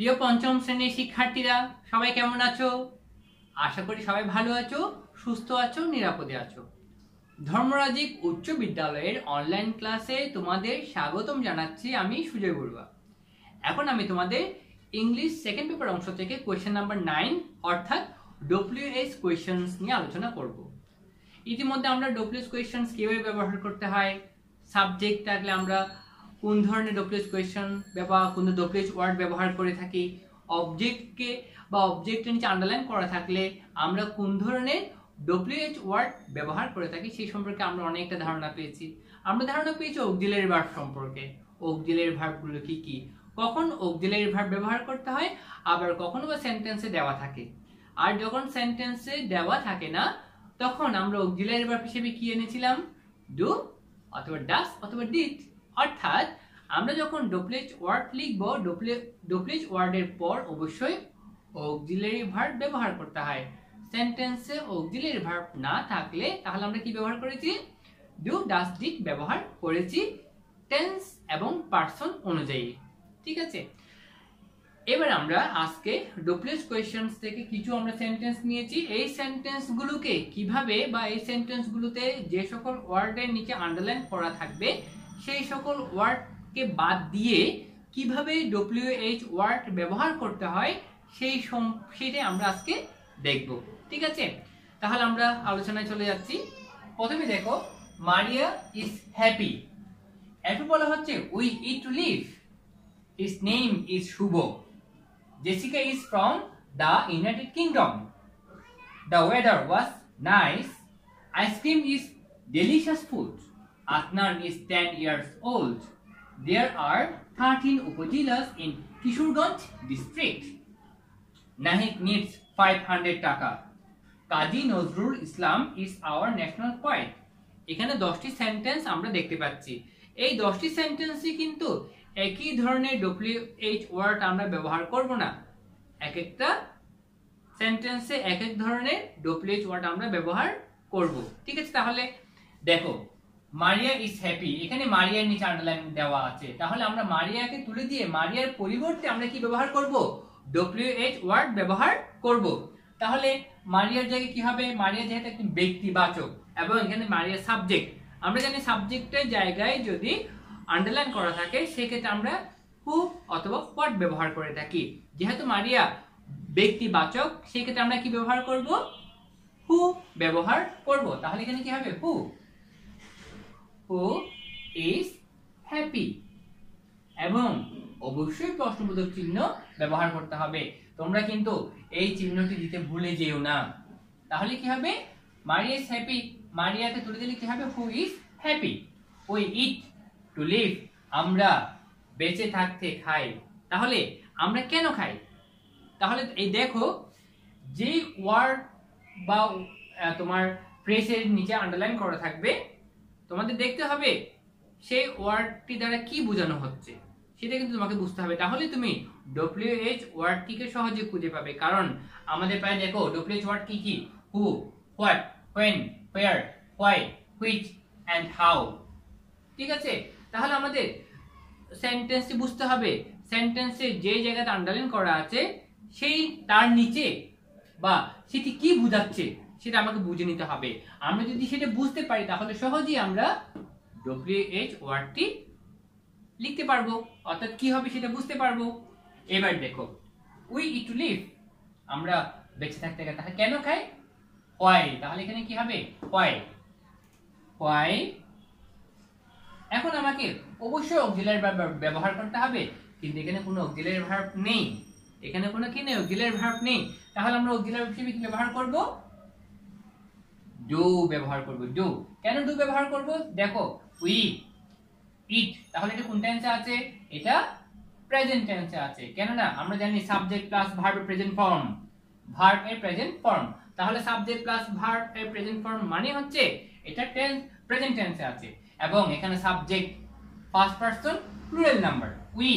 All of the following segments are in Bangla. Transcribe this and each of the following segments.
প্রিয় পঞ্চম শ্রেণির শিক্ষার্থীরা, সবাই কেমন আছো? আশা করি সবাই ভালো আছো, সুস্থ আছো, নিরাপদে আছো। ধর্মরাজিক উচ্চ বিদ্যালয়ের অনলাইন ক্লাসে তোমাদের স্বাগতম জানাচ্ছি আমি সুজয় বড়ুয়া। এখন আমি তোমাদের ইংলিশ সেকেন্ড পেপার অংশ থেকে কোয়েশ্চেন নাম্বার নাইন অর্থাৎ ডব্লিউএস কোয়েশ্চেন্স নিয়ে আলোচনা করব। ইতিমধ্যে আমরা ডব্লিউএস কোয়েশ্চেন্স কীভাবে ব্যবহার করতে হয় সাবজেক্ট থাকলে আমরা কোন ধরনের ডব্লিউএস কোয়েশ্চেন ব্যবহার, কোন ডব্লিউএস ওয়ার্ড ব্যবহার করে থাকি অবজেক্টকে বা অবজেক্টের নিচে আন্ডারলাইন করা থাকলে আমরা কোন ধরনের ডব্লিউএইচ ওয়ার্ড ব্যবহার করে থাকি সেই সম্পর্কে আমরা অনেকটা ধারণা পেয়েছি। আমরা ধারণা পেয়েছি অক্সিলারি ভার্ব সম্পর্কে। অক্সিলারি ভার্বগুলো কি কি? কখন অক্সিলারি ভার্ব ব্যবহার করতে হয়? আবার কখনো বা সেন্টেন্সে দেওয়া থাকে। আর যখন সেন্টেন্সে দেওয়া থাকে না, তখন আমরা অক্সিলারি ভার্ব হিসেবে কি এনেছিলাম? ডু অথবা ডাস অথবা ডিড অর্থাৎ আমরা যখন ডব্লিউএইচ ওয়ার্ড লিখব ডব্লিউএইচ ওয়ার্ডের পর অবশ্যই অক্সিলারি ভার্ব ব্যবহার করতে হয়। সেন্টেন্সে অক্সিলারি ভার্ব না থাকলে তাহলে আমরা কি ব্যবহার করেছি? ডু ডাস ডিড ব্যবহার করেছি টেন্স এবং পার্সন অনুযায়ী। ঠিক আছে? এবার আমরা আজকে ডুপ্লেস কোয়েশ্চেন্স থেকে কিছু আমরা সেন্টেন্স নিয়েছি। এই সেন্টেন্সগুলোকে কীভাবে বা এই সেন্টেন্সগুলোতে যে সকল ওয়ার্ডের নিচে আন্ডারলাইন করা থাকবে সেই সকল ওয়ার্ডকে বাদ দিয়ে কীভাবে ডব্লিউএইচ ওয়ার্ড ব্যবহার করতে হয়, সেই সেটাই আমরা আজকে দেখব। ঠিক আছে? তাহলে আমরা আলোচনায় চলে যাচ্ছি। প্রথমে দেখো, মারিয়া ইজ হ্যাপি। হ্যাপি বলা হচ্ছে we eat to live his name is Shuvo Jessica is from the United Kingdom the weather was nice ice cream is delicious food. Atnan is 10 years old. There are 13 upajilas in Kishorganj district. Nahik needs 500 taka Kazi Nazrul Islam is our national point এখানে দশটি সেন্টেন্স আমরা দেখতে পাচ্ছি। এই দশটি সেন্টেন্সই কিন্তু একই ধরনের ডব্লিউএইচ ওয়ার্ড আমরা ব্যবহার করব না। এক একটা সেন্টেন্সে এক এক ধরনের ডব্লিউএইচ ওয়ার্ড আমরা ব্যবহার করব। ঠিক আছে, তাহলে দেখো মারিয়া ইজ হ্যাপি এখানে মারিয়ার নিচে আন্ডারলাইন দেওয়া আছে। তাহলে আমরা মারিয়াকে তুলে দিয়ে মারিয়ার পরিবর্তে আমরা কি ব্যবহার করব? ডব্লিউএইচ ওয়ার্ড ব্যবহার করব। তাহলে মারিয়ার জায়গায় কি হবে? মারিয়া যেহেতু একটি ব্যক্তিবাচক, এবং এখানে মারিয়ার সাবজেক্ট আমরা জানি সাবজেক্টের জায়গায় যদি আন্ডারলাইন করা থাকে, সেক্ষেত্রে আমরা হু অথবা হোয়াট ব্যবহার করে থাকি। যেহেতু মারিয়া ব্যক্তিবাচক, সেক্ষেত্রে আমরা কি ব্যবহার করব? হু ব্যবহার করব। তাহলে এখানে কি হবে? হু হু ইজ হ্যাপি এবং অবশ্যই প্রশ্নবোধক চিহ্ন ব্যবহার করতে হবে। তোমরা কিন্তু এই চিহ্নটি দিতে ভুলে যেও না। তাহলে কি হবে? মারিয়া ইজ হ্যাপি মারিয়াকে তুলে দিলে কি হবে? Who is happy we eat to live আমরা বেঁচে থাকতে খাই। তাহলে আমরা কেন খাই? তাহলে এই দেখো যে ওয়ার্ড বা তোমার প্রেসের নিচে আন্ডারলাইন করা থাকবে তোমাদের দেখতে হবে সেই ওয়ার্ডটি দ্বারা কি বোঝানো হচ্ছে, সেটা কিন্তু তোমাকে বুঝতে হবে। তাহলে তুমি ডব্লিউএইচ ওয়ার্ডটিকে সহজে খুঁজে পাবে, কারণ আমাদের প্রায় দেখো ডব্লিউএইচ ওয়ার্ড কি কি? Who what when where why which and how ঠিক আছে? তাহলে আমাদের সেন্টেন্সটি বুঝতে হবে। সেন্টেন্সে যে জায়গাতে আন্ডারলাইন করা আছে, সেই তার নিচে বা সেটি কি বুঝাচ্ছে, সেটা আমাকে বুঝে নিতে হবে। আমরা যদি সেটা বুঝতে পারি, তাহলে সহজেই আমরা ডব্লিউএইচ ওয়ার্ডটি লিখতে পারব। অর্থাৎ কি হবে সেটা বুঝতে পারব। এবার দেখো, উই ইট টু লিভ, আমরা বেঁচে থাকতে গেলে তাহলে কেন খাই? হোয়াই, তাহলে এখানে কি হবে? হোয়াই। হোয়াই। এখন আমাকে অবশ্যই অক্সিলারি ব্যবহার করতে হবে, কিন্তু এখানে কোনো অক্সিলারি ভার্ব নেই। এখানে কোনো কি নেই? অক্সিলারি ভার্ব নেই। তাহলে আমরা অক্সিলারি হিসেবে কি ব্যবহার করব? ডু ব্যবহার করব, ডু। কেন ডু ব্যবহার করব? দেখো, উই, ইট। তাহলে এটা কোন টেন্সে আছে? এটা প্রেজেন্ট টেন্সে আছে। কেন না আমরা জানি subject plus verb present form verb এর প্রেজেন্ট ফর্ম তাহলে সাবজেক্ট প্লাস ভার্ব এর প্রেজেন্ট ফর্ম মানে হচ্ছে, এটা টেন্স প্রেজেন্ট টেন্সে আছে। এবং এখানে subject first person plural number we,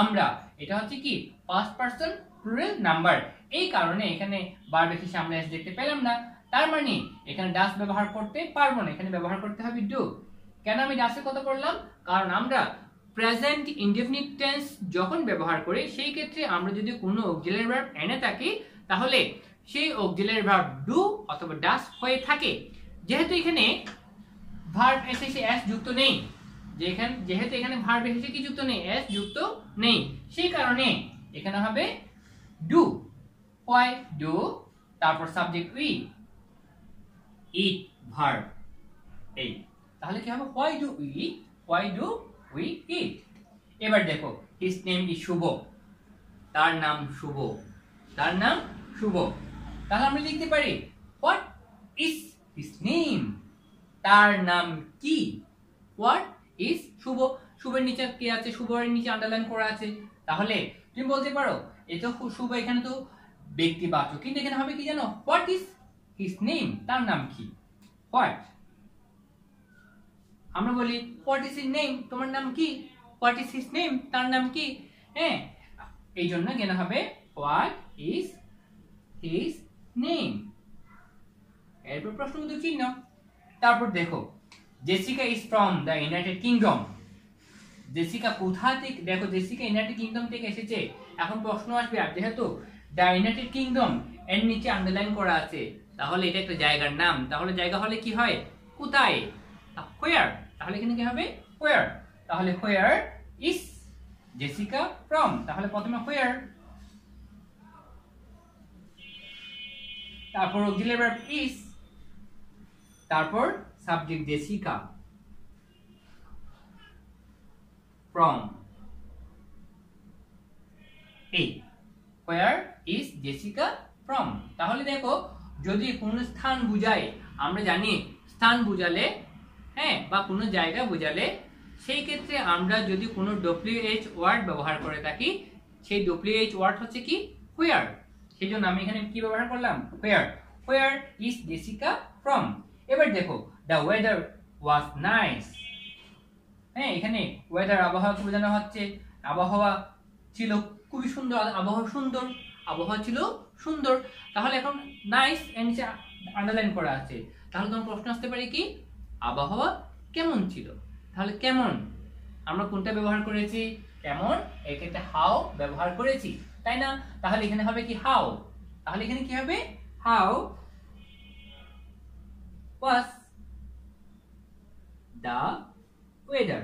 আমরা। এটা হচ্ছে কি? ফার্স্ট পারসন প্লুরাল নাম্বার এই কারণে এখানে ভার্ব এর সামনে এসে দেখতে পেলাম না। তার মানে এখানে ডাস ব্যবহার করতে পারব না। এখানে ব্যবহার করতে হবে ডু কেন আমি ডাসের কথা বললাম? কারণ আমরা প্রেজেন্ট ইনডেফিনিট টেন্স যখন ব্যবহার করি, সেই ক্ষেত্রে আমরা যদি কোনো অক্সিলারি ভার্ব এনে থাকি, তাহলে সেই অক্সিলারি ভার্ব ডু অথবা ডাস হয়ে থাকে। যেহেতু এখানে ভার্ব এসেছে এস যুক্ত নেই, যেখানে যেহেতু এখানে ভার্ব এসেছে কি যুক্ত নেই? এস যুক্ত নেই। সেই কারণে এখানে হবে ডু হোয়াই ডু তারপর সাবজেক্ট উই ইট ভার্ব এই। তাহলে কি হবে? Why do we why do we eat এবার দেখো হিজ নেম ইজ শুভ। তার নাম শুভ। তার নাম শুভ। তাহলে আমরা লিখতে পারি হোয়াট ইজ হিজ নেম তার নাম কি? হোয়াট ইজ শুভ? শুভের নিচে কে আছে? শুভের নিচে আন্ডারলাইন করা আছে। তাহলে তুমি বলতে পারো তো শুভ, এখানে তো ব্যক্তিবাচক কিন্তু এখানে হবে কি জানো? হোয়াট ইজ হিজ নেম তার নাম কি? হোয়াট আমরা বলি হোয়াট ইজ হিজ নেম তোমার নাম কি? হোয়াট ইজ হিজ নেম তার নাম কি? হ্যাঁ এই জন্য কেন হবে হোয়াট ইজ হিজ নেম এরপর প্রশ্নবোধক চিহ্ন। তারপর দেখো Jessica is from the United Kingdom Jessica কোথা থেকে, দেখো জেসিকা ইউনাইটেড কিংডম থেকে এসেছে। এখন প্রশ্ন আসবে, আর যেহেতু দ্য ইউনাইটেড কিংডম এর নিচে আন্ডারলাইন করা আছে, তাহলে এটা একটা জায়গার নাম। তাহলে জায়গা হলে কি হয়? কোথায়? হোয়ার তাহলে এখানে কি হবে? হোয়ার তাহলে হোয়ার ইজ জেসিকা ফ্রম তাহলে প্রথমে হোয়ার তারপর অক্সিলারি ভার্ব ইজ তারপর সাবজেক্ট জেসিকা। ফ্রম এই হোয়ার ইজ জেসিকা ফ্রম তাহলে দেখো, যদি কোনো স্থান বুঝায়, আমরা জানি স্থান বুঝালে হ্যাঁ বা কোনো জায়গা বুঝালে, সেই ক্ষেত্রে আমরা যদি কোনো ডব্লিউএইচ ওয়ার্ড ব্যবহার করে থাকি, সেই ডব্লিউএইচ ওয়ার্ড হচ্ছে কি? হোয়ার সেই জন্য আমি এখানে কি ব্যবহার করলাম? Where where is Jessica from এবার দেখো দ্য ওয়েদার ওয়াজ নাইস হ্যাঁ এখানে ওয়েদার আবহাওয়া আবহাওয়াকে বোঝানো হচ্ছে? আবহাওয়া ছিল খুবই সুন্দর, আবহাওয়া সুন্দর, আবহাওয়া ছিল সুন্দর। তাহলে এখন নাইস এর নিচে আন্ডারলাইন করা আছে, তাহলে তোমার প্রশ্ন আসতে পারে কি? আবহাওয়া কেমন ছিল? তাহলে কেমন? আমরা কোনটা ব্যবহার করেছি? কেমন? এক্ষেত্রে হাও ব্যবহার করেছি, তাই না? তাহলে এখানে হবে কি হাও তাহলে এখানে কি হবে? হাও was the weather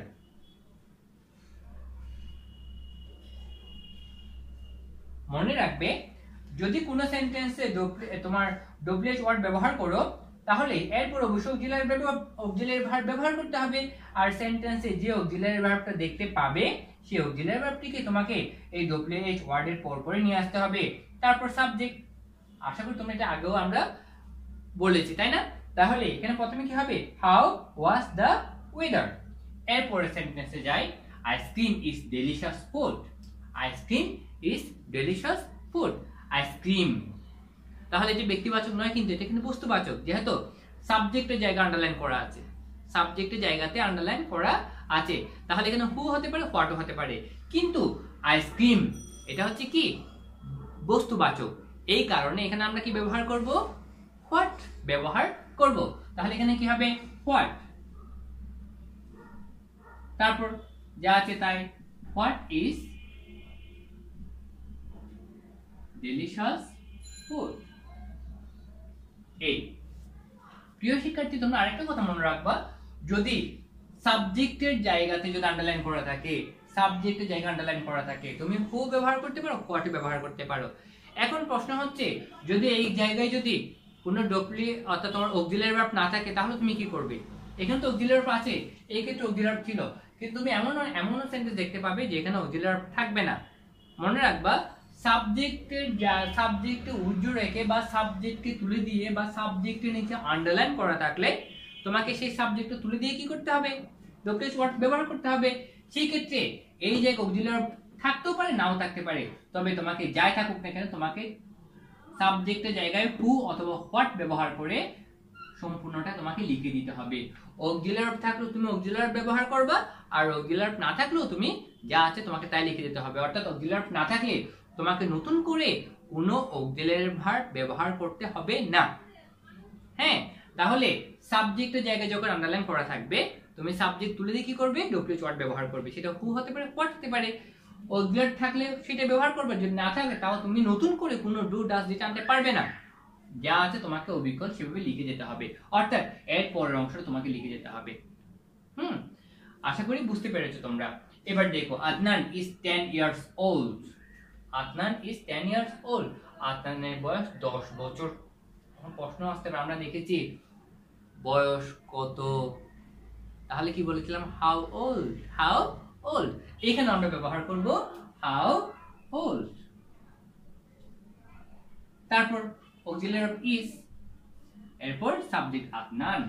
মনে রাখবে, যদি কোনো সেন্টেন্সে তোমার ডব্লিউএইচ ওয়ার্ড ব্যবহার করো, তাহলে এরপর অবশ্যই অক্সিলারি ভার্ব অক্সিলারি ভার্ব ব্যবহার করতে হবে। আর সেন্টেন্সে যে অক্সিলারি ভার্বটা দেখতে পাবে, সেই অক্সিলারি ভার্বটিকে তোমাকে এই ডব্লিউএইচ ওয়ার্ডের পর পরে নিয়ে আসতে হবে। তারপর সাবজেক্ট আশা করি তোমরা এটা আগেও আমরা বলেছি, তাই না? তাহলে এখানে প্রথমে কি হবে? হাউ ওয়াজ দ্য ওয়েদার এরপরে সেন্টেন্সে যাই। Ice cream is delicious food ice cream is delicious food ice cream তাহলে যে ব্যক্তিবাচক নয়, কিন্তু এটা কিন্তু বস্তুবাচক। যেহেতু সাবজেক্টের জায়গা আন্ডারলাইন করা আছে। সাবজেক্টের জায়গাতে আন্ডারলাইন করা আছে। তাহলে এখানে হু হতে পারে হোয়াটও হতে পারে। কিন্তু আইসক্রিম এটা হচ্ছে কি? বস্তুবাচক। এই কারণে এখানে আমরা কি ব্যবহার করব? হোয়াট ব্যবহার করব। তাহলে এখানে কি হবে? হোয়াট তারপর যা আছে তাই। হোয়াট ইজ ডেলিশিয়াস ফুড এই প্রিয় শিক্ষার্থী, তোমরা আরেকটা কথা মনে রাখবা। যদি সাবজেক্টের জায়গাতে যদি আন্ডারলাইন করা থাকে, সাবজেক্টের জায়গা আন্ডারলাইন করা থাকে, তুমি হু ব্যবহার করতে পারো হোয়াট ব্যবহার করতে পারো। এখন প্রশ্ন হচ্ছে, যদি এই জায়গায় যদি কোনো ডপলি অর্থাৎ তোমার অক্সিলারি ভার্ব না থাকে, তাহলে তুমি কি করবে? এখানে তো অক্সিলারি ভার্ব আছে, এই ক্ষেত্রে অক্সিলারি ছিল। কিন্তু তুমি এমন এমন সেন্টেন্স দেখতে পাবে যেখানে অক্সিলারি থাকবে না। মনে রাখবা সাবজেক্টের সাবজেক্টে উজ্জ্ব রেখে বা সাবজেক্টকে তুলে দিয়ে বা সাবজেক্টের নিচে আন্ডারলাইন করা থাকলে তোমাকে সেই সাবজেক্টটা তুলে দিয়ে কি করতে হবে? ডব্লিউএস ওয়ার্ড ব্যবহার করতে হবে। সেই ক্ষেত্রে এই যে অক্সিলারি থাকতেও পারে, নাও থাকতে পারে, তবে তোমাকে যাই থাকুক না কেন, তোমাকে সাবজেক্টের জায়গায় হু অথবা হোয়াট ব্যবহার করে সম্পূর্ণটা তোমাকে লিখে দিতে হবে। অক্সিলার থাকলেও তুমি অক্সিলার ব্যবহার করবা, আর অক্সিলার না থাকলেও তুমি যা আছে তোমাকে তাই লিখে দিতে হবে। অর্থাৎ অক্সিলার না থাকলে তোমাকে নতুন করে কোনো অক্সিলারি ভার্ব ব্যবহার করতে হবে না। হ্যাঁ তাহলে সাবজেক্টের জায়গায় যখন আন্ডারলাইন করা থাকবে, তুমি সাবজেক্ট তুলে দিয়ে কি করবে? ডব্লিউএইচ ওয়ার্ড ব্যবহার করবে। সেটা হু হতে পারে হোয়াট হতে পারে। অক্সিলারি থাকলে সেটা ব্যবহার করবে, যদি না থাকে তাও তুমি নতুন করে কোনো ডু ডাস যেটা আনতে পারবে না। যা আছে তোমাকে অভিজ্ঞতা সেভাবে লিখে যেতে হবে। অর্থাৎ এর পরের অংশটা তোমাকে লিখে যেতে হবে। হুম? আশা করি বুঝতে পেরেছ তোমরা। এবার দেখো, Adnan is ten years old Adnan is ten years old আদনানের বয়স দশ বছর। প্রশ্ন আসতে আমরা দেখেছি বয়স কত? তাহলে কি বলেছিলাম? হাউ ওল্ড হাউ ওল্ড এখানে আমরা ব্যবহার করব হাউ ওল্ড তারপর অক্সিলারি অফ ইজ এরপর সাবজেক্ট আদনান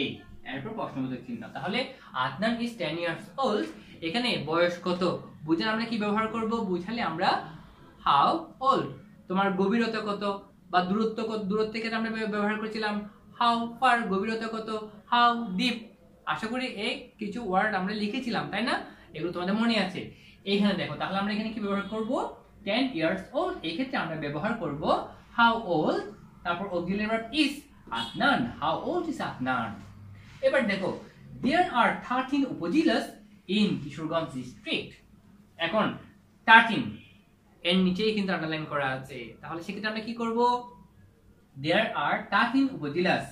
এই এরপর প্রশ্নবোধক চিহ্ন। তাহলে Adnan is ten years old এখানে বয়স কত? বুঝালে আমরা কি ব্যবহার করব? বুঝালে আমরা হাউ ওল্ড তোমার গভীরতা কত? বা দূরত্ব কত? দূরত্ব থেকে আমরা ব্যবহার করেছিলাম। হাউ ফার গভীরতা কত? হাউ ডিপ আশা করি এই কিছু ওয়ার্ড আমরা লিখেছিলাম, তাই না? এগুলো তোমাদের মনে আছে। এইখানে দেখো, তাহলে আমরা এখানে কি ব্যবহার করব? টেন ইয়ার্স ওল্ড এই ক্ষেত্রে আমরা ব্যবহার করব হাউ ওল্ড তারপর auxiliary verb is Adnan how old is Adnan এবার দেখো there are thirteen upazilas in Kishoreganj district এখন থার্টিন এর নিচেই কিন্তু আন্ডারলাইন করা আছে। তাহলে সেক্ষেত্রে আমরা কি করব? There are thirteen upazilas.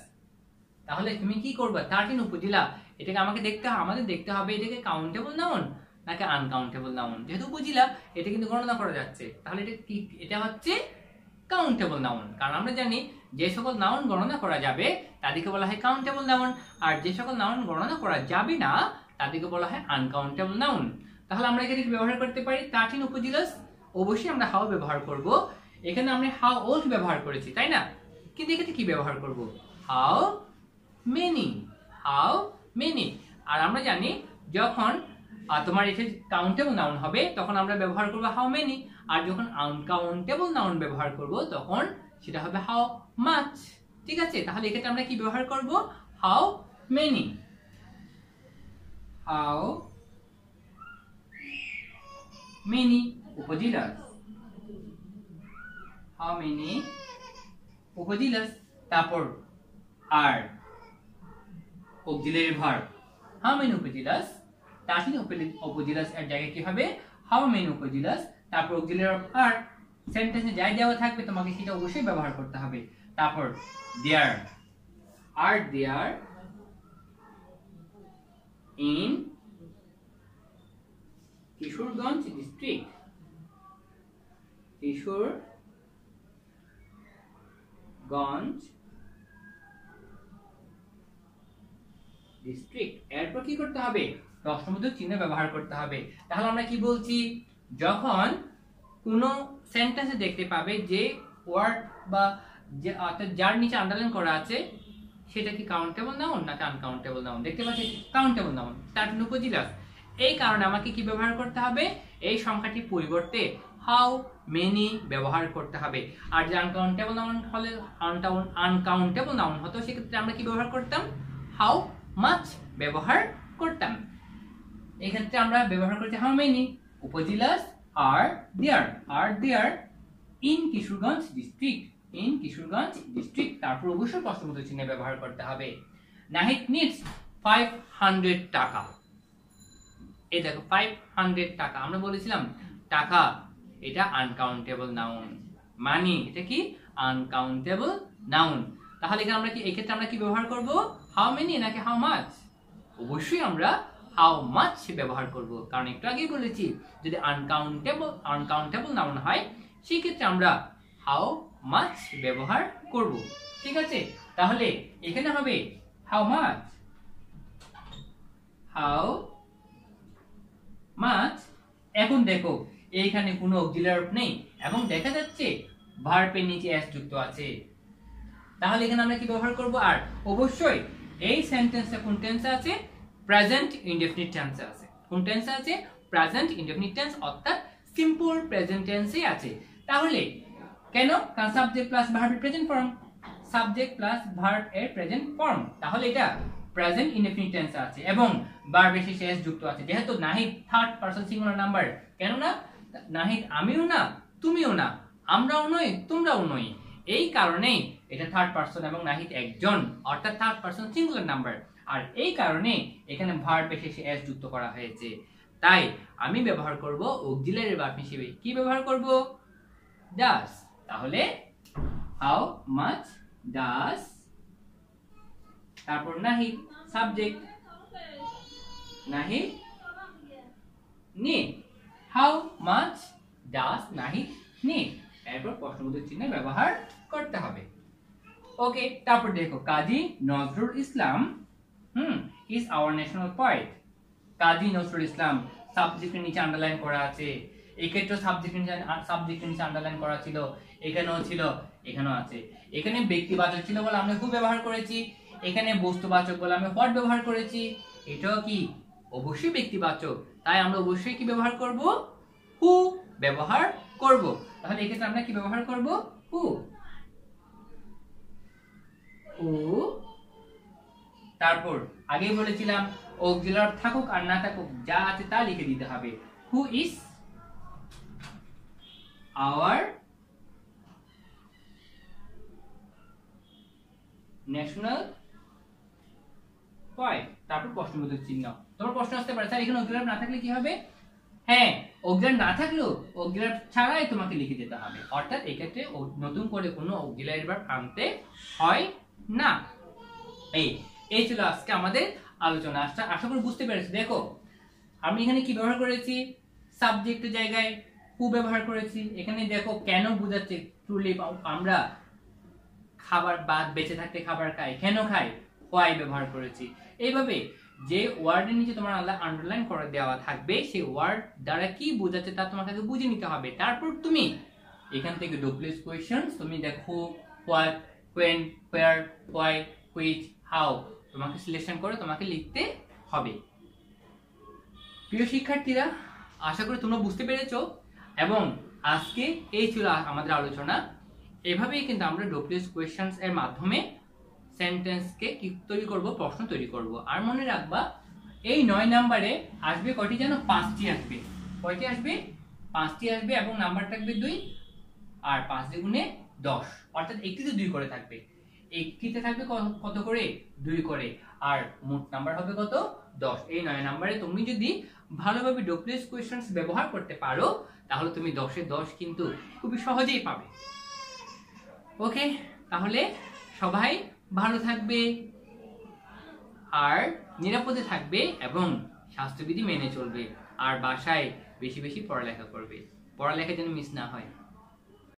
তাহলে তুমি কি করবে? থার্টিন উপজেলা। এটাকে আমাকে দেখতে আমাদের দেখতে হবে, এটাকে কাউন্টেবল নাউন নাকি আনকাউন্টেবল নাউন যেহেতু উপজেলা এটা কিন্তু গণনা করা যাচ্ছে। তাহলে এটা কি এটা হচ্ছে কাউন্টেবল নাউন কারণ আমরা জানি, যে সকল নাউন গণনা করা যাবে, তাদেরকে বলা হয় কাউন্টেবল নাউন আর যে সকল নাউন গণনা করা যাবে না, তাদেরকে বলা হয় আনকাউন্টেবল নাউন তাহলে আমরা এখানে ব্যবহার করতে পারি? থার্টিন উপজিলাস। অবশ্যই আমরা হাও ব্যবহার করব। এখানে আমরা হাউ ওল্ড ব্যবহার করেছি, তাই না? কিন্তু এক্ষেত্রে কি ব্যবহার করব? হাউ মেনি হাউ মেনি আর আমরা জানি, যখন আহ, তোমার এসে কাউন্টেবল নাউন হবে তখন আমরা ব্যবহার করব হাউ মেনি আর যখন আনকাউন্টেবল নাউন ব্যবহার করব তখন সেটা হবে হাউ মাচ ঠিক আছে? তাহলে এক্ষেত্রে আমরা কি ব্যবহার করব? How many how many upazilas how many upazilas তারপর are. Auxiliary verb how many upazilas thirteen upazilas এর জায়গায় কি হবে? How many upazilas? তারপর অক্সিলারি ভার্ব আর সেন্টেন্সে যাই দেওয়া থাকবে, তোমাকে সেটা অবশ্যই ব্যবহার করতে হবে। তারপর there are there in Kishoreganj district Kishoreganj district এরপর কি করতে হবে? প্রশ্নবোধক চিহ্ন ব্যবহার করতে হবে। তাহলে আমরা কি বলছি? যখন কোনো সেন্টেন্সে দেখতে পাবে যে ওয়ার্ড বা যে, অর্থাৎ যার নিচে আন্ডারলাইন করা আছে, সেটা কি কাউন্টেবল নাউন নাকি আনকাউন্টেবল নাউন দেখতে পাচ্ছি কাউন্টেবল নাউন তার উপজেলাস এই কারণে আমাকে কি ব্যবহার করতে হবে? এই সংখ্যাটি পরিবর্তে হাউ মেনি ব্যবহার করতে হবে। আর যে আনকাউন্টেবল নাউন হলে আনকাউন্টেবল নাউন হতো, সেক্ষেত্রে আমরা কি ব্যবহার করতাম? হাউ মাছ ব্যবহার করতাম। এক্ষেত্রে আমরা ব্যবহার করছি how many upazilas are there are there in Kishoreganj district in Kishoreganj district তারপর অবশ্যই প্রশ্নবোধক চিহ্ন ব্যবহার করতে হবে। নাহিদ নিডস ফাইভ হান্ড্রেড টাকা। এই দেখো ফাইভ হান্ড্রেড টাকা। আমরা বলেছিলাম, টাকা, এটা আনকাউন্টেবল নাউন মানি এটা কি? আনকাউন্টেবল নাউন তাহলে এখানে আমরা কি, এক্ষেত্রে আমরা কি ব্যবহার করব? হাউ মেনি নাকি হাউ মাছ অবশ্যই আমরা হাউ মাছ ব্যবহার করব। কারণ একটু আগেই বলেছি, যদি আনকাউন্টেবল আনকাউন্টেবল নাউন হয়, সেই ক্ষেত্রে আমরা হাউ মাছ ব্যবহার করব। ঠিক আছে? তাহলে এখানে হবে হাউ মাছ হাউ মাছ এখন দেখো, এইখানে কোনো অক্সিলারি নেই, এবং দেখা যাচ্ছে ভার্বের নিচে এস যুক্ত আছে। তাহলে এখানে আমরা কি ব্যবহার করব? আর অবশ্যই এই সেন্টেন্সটা কোন টেন্সে আছে? প্রেজেন্ট ইনডেফিনিট টেন্সে আছে। কোন টেন্সে আছে? প্রেজেন্ট ইনডেফিনিট টেন্স অর্থাৎ সিম্পল প্রেজেন্ট টেন্সে আছে। তাহলে, কেন? কারণ সাবজেক্ট প্লাস ভার্বের present form subject plus verb এর প্রেজেন্ট ফর্ম তাহলে এটা প্রেজেন্ট ইনডেফিনিট টেন্স আছে এবং ভার্বের শেষে এস যুক্ত আছে। যেহেতু Nahid third person singular number কেন না? নাহিদ, আমিও না, তুমিও না, আমরাও নই, তোমরাও নই। এই কারণেই এটা থার্ড পার্সন এবং নাহিদ একজন, অর্থাৎ থার্ড পার্সন সিঙ্গুলার নাম্বার আর এই কারণে এখানে ভার্ব শেষে এস যুক্ত করা হয়েছে। তাই আমি ব্যবহার করব অক্সিলারি ভার্ব হিসেবে। কি ব্যবহার করব? ডাস তাহলে হাউ মাচ ডাস তারপর Nahid subject Nahid need how much does Nahid need এরপর প্রশ্নবোধক চিহ্ন ব্যবহার করতে হবে। ওকে, তারপর দেখো, Kazi Nazrul Islam hmm is our national poet Kazi Nazrul Islam সাবজেক্টের নিচে আন্ডারলাইন করা আছে। এক্ষেত্রে সাবজেক্টের নিচে সাবজেক্টের নিচে আন্ডারলাইন করা ছিল, এখানেও ছিল, এখানেও আছে। এখানে ব্যক্তিবাচক ছিল বলে আমরা হু ব্যবহার করেছি। এখানে বস্তুবাচক বলে আমরা হোয়াট ব্যবহার করেছি। এটাও কি? অবশ্যই ব্যক্তিবাচক। তাই আমরা অবশ্যই কি ব্যবহার করব? হু ব্যবহার করব। তাহলে এক্ষেত্রে আমরা কি ব্যবহার করব? হু হু তারপর আগেই বলেছিলাম অক্সিলার থাকুক আর না থাকুক, যা আছে তা লিখে দিতে হবে। Who is our national point তারপর প্রশ্নবোধক চিহ্ন। তোমার প্রশ্ন আসতে পারে, স্যার, এখানে অক্সিলার না থাকলে কি হবে? হ্যাঁ অক্সিলার না থাকলেও অক্সিলার ছাড়াই তোমাকে লিখে দিতে হবে। অর্থাৎ এক্ষেত্রে নতুন করে কোনো অক্সিলারি ভার্ব আনতে হয় না। এই এই ছিল আজকে আমাদের আলোচনা আশা আশা করি বুঝতে পেরেছি। দেখো, আমি এখানে কি ব্যবহার করেছি? সাবজেক্টের জায়গায় হু ব্যবহার করেছি। এখানে দেখো কেন বোঝাচ্ছে ট্রুলি আমরা খাবার বাদ, বেঁচে থাকতে খাবার খাই, কেন খাই? হোয়াই ব্যবহার করেছি? এইভাবে যে ওয়ার্ডের নিচে তোমার আলাদা আন্ডারলাইন করে দেওয়া থাকবে, সেই ওয়ার্ড দ্বারা কি বোঝাচ্ছে তা তোমাকে আগে বুঝে নিতে হবে। তারপর তুমি এখান থেকে ডুপ্লিস কোয়েশ্চেন্স তুমি দেখো what when where why which how তোমাকে সিলেকশন করে তোমাকে লিখতে হবে। প্রিয় শিক্ষার্থীরা, আশা করি তোমরা বুঝতে পেরেছ এবং আজকে এই ছিল আমাদের আলোচনা। এভাবেই কিন্তু আমরা ডুপ্লিস কোয়েশ্চেন্স এর মাধ্যমে সেন্টেন্সকে কি তৈরি করব, প্রশ্ন তৈরি করব। আর মনে রাখবা, এই নয় নাম্বারে আসবে কয়টি যেন? পাঁচটি আসবে। কয়টি আসবে? পাঁচটি আসবে এবং নাম্বার থাকবে দুই আর পাঁচ দ্বিগুণে দশ। অর্থাৎ একটিতে দুই করে থাকবে। একটিতে থাকবে কত করে? দুই করে। আর মোট নাম্বার হবে কত? দশ। এই নয় নাম্বারে তুমি যদি ভালোভাবে ডুপ্লিস কোয়েশ্চেন্স ব্যবহার করতে পারো, তাহলে তুমি দশে দশ কিন্তু খুবই সহজেই পাবে। ওকে? তাহলে সবাই ভালো থাকবে। আর নিরাপদে থাকবে এবং স্বাস্থ্যবিধি মেনে চলবে। আর বাসায় বেশি বেশি পড়ালেখা করবে। পড়ালেখা যেন মিস না হয়।